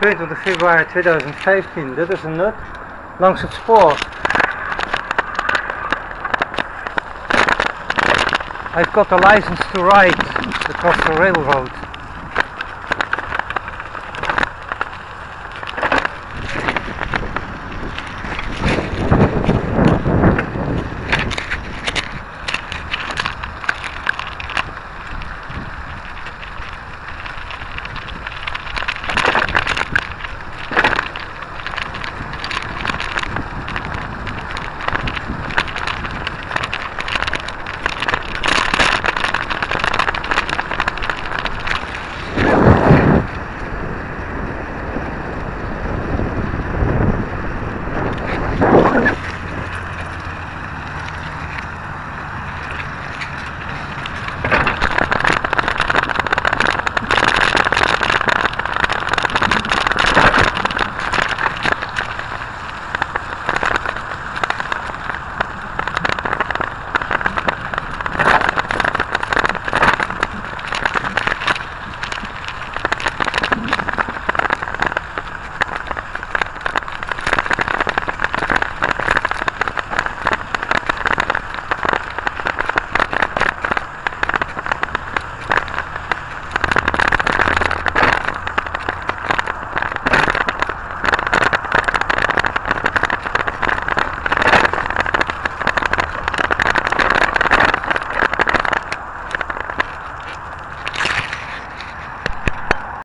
22 februari 2015. Dit is een nut langs het spoor. I've got a license to ride across the railroad.